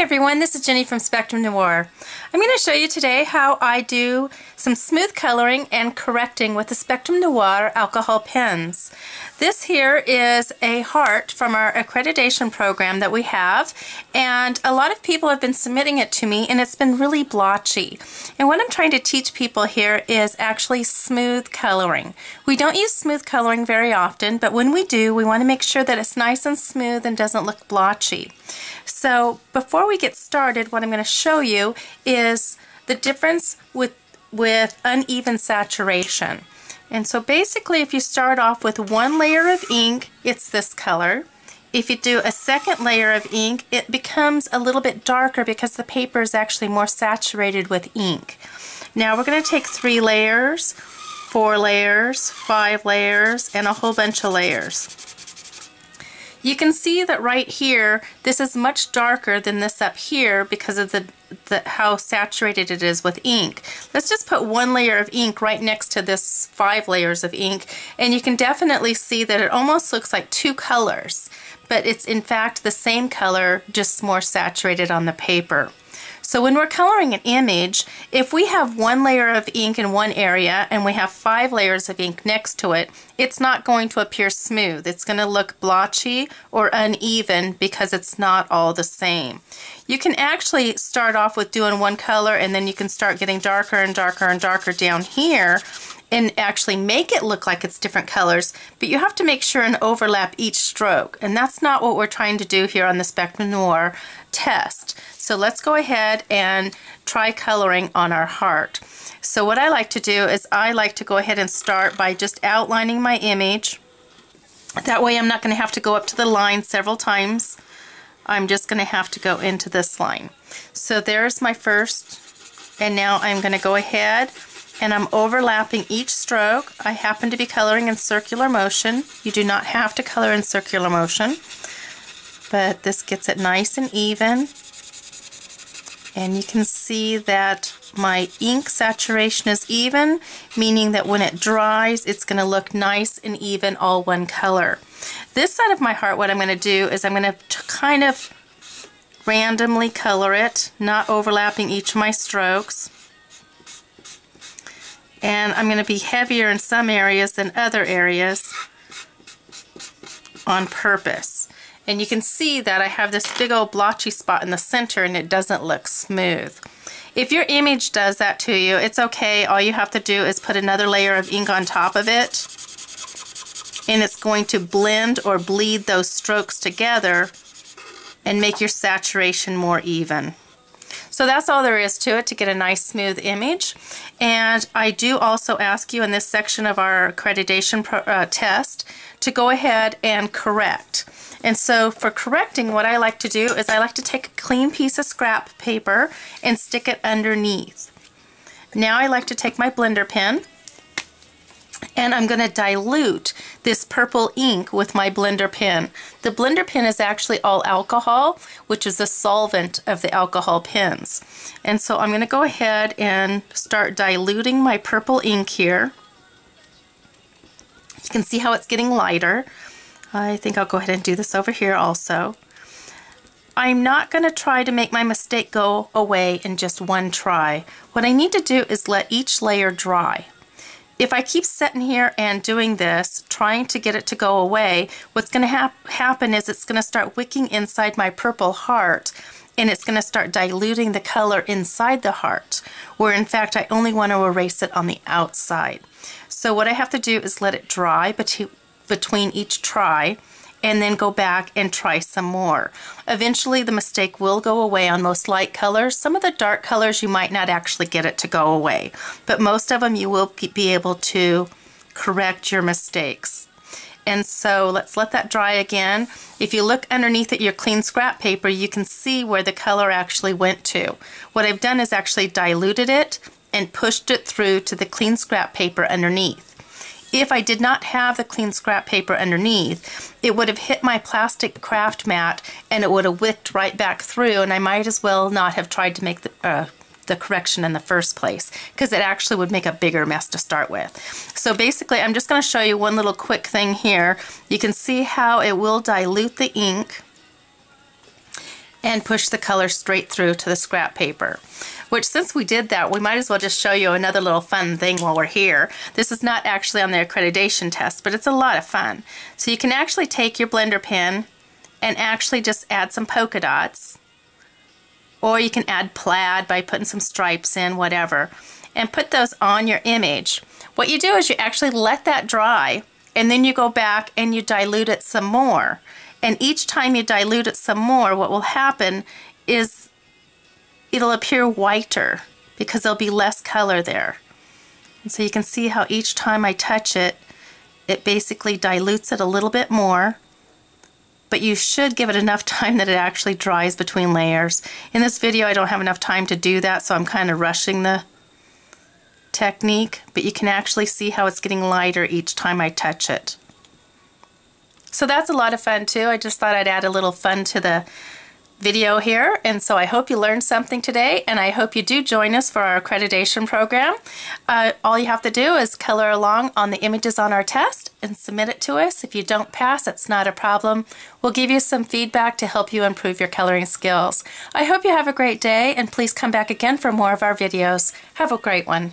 Everyone, this is Jennie from Spectrum Noir. I'm going to show you today how I do some smooth coloring and correcting with the Spectrum Noir alcohol pens. This here is a heart from our accreditation program that we have and a lot of people have been submitting it to me and it's been really blotchy. And what I'm trying to teach people here is actually smooth coloring. We don't use smooth coloring very often but when we do we want to make sure that it's nice and smooth and doesn't look blotchy. So before we get started what I'm going to show you is the difference with with uneven saturation. And so basically if you start off with one layer of ink, it's this color. If you do a second layer of ink, it becomes a little bit darker because the paper is actually more saturated with ink. Now we're going to take three layers, four layers, five layers, and a whole bunch of layers. You can see that right here, this is much darker than this up here because of the, the, how saturated it is with ink. Let's just put one layer of ink right next to this five layers of ink, and you can definitely see that it almost looks like two colors, but it's in fact the same color, just more saturated on the paper. So when we're coloring an image, if we have one layer of ink in one area and we have five layers of ink next to it, it's not going to appear smooth. It's going to look blotchy or uneven because it's not all the same. You can actually start off with doing one color and then you can start getting darker and darker and darker down here and actually make it look like it's different colors, but you have to make sure and overlap each stroke. And that's not what we're trying to do here on the Spectrum Noir test. So let's go ahead and try coloring on our heart. So what I like to do is I like to go ahead and start by just outlining my image. That way I'm not going to have to go up to the line several times. I'm just going to have to go into this line. So there's my first and now I'm going to go ahead and I'm overlapping each stroke. I happen to be coloring in circular motion. You do not have to color in circular motion, but this gets it nice and even. And you can see that my ink saturation is even, meaning that when it dries, it's going to look nice and even, all one color. This side of my heart, what I'm going to do is I'm going to kind of randomly color it, not overlapping each of my strokes and I'm going to be heavier in some areas than other areas on purpose. And you can see that I have this big old blotchy spot in the center and it doesn't look smooth. If your image does that to you, it's okay. All you have to do is put another layer of ink on top of it and it's going to blend or bleed those strokes together and make your saturation more even. So that's all there is to it to get a nice smooth image. And I do also ask you in this section of our accreditation uh, test to go ahead and correct. And so for correcting, what I like to do is I like to take a clean piece of scrap paper and stick it underneath. Now I like to take my blender pen and I'm going to dilute this purple ink with my blender pen. The blender pen is actually all alcohol, which is the solvent of the alcohol pens. And so I'm going to go ahead and start diluting my purple ink here. You can see how it's getting lighter. I think I'll go ahead and do this over here also. I'm not going to try to make my mistake go away in just one try. What I need to do is let each layer dry. If I keep sitting here and doing this, trying to get it to go away, what's going to hap happen is it's going to start wicking inside my purple heart and it's going to start diluting the color inside the heart, where in fact I only want to erase it on the outside. So what I have to do is let it dry between each try and then go back and try some more. Eventually the mistake will go away on most light colors. Some of the dark colors you might not actually get it to go away, but most of them you will be able to correct your mistakes. And so let's let that dry again. If you look underneath at your clean scrap paper, you can see where the color actually went to. What I've done is actually diluted it and pushed it through to the clean scrap paper underneath if I did not have the clean scrap paper underneath, it would have hit my plastic craft mat and it would have wicked right back through and I might as well not have tried to make the, uh, the correction in the first place because it actually would make a bigger mess to start with. So basically I'm just going to show you one little quick thing here. You can see how it will dilute the ink and push the color straight through to the scrap paper. Which since we did that, we might as well just show you another little fun thing while we're here. This is not actually on the accreditation test, but it's a lot of fun. So you can actually take your blender pen and actually just add some polka dots. Or you can add plaid by putting some stripes in, whatever. And put those on your image. What you do is you actually let that dry and then you go back and you dilute it some more. And each time you dilute it some more, what will happen is it'll appear whiter because there'll be less color there. And so you can see how each time I touch it, it basically dilutes it a little bit more. But you should give it enough time that it actually dries between layers. In this video, I don't have enough time to do that, so I'm kind of rushing the technique, but you can actually see how it's getting lighter each time I touch it. So that's a lot of fun too. I just thought I'd add a little fun to the video here and so I hope you learned something today and I hope you do join us for our accreditation program. Uh, all you have to do is color along on the images on our test and submit it to us. If you don't pass, it's not a problem. We'll give you some feedback to help you improve your coloring skills. I hope you have a great day and please come back again for more of our videos. Have a great one.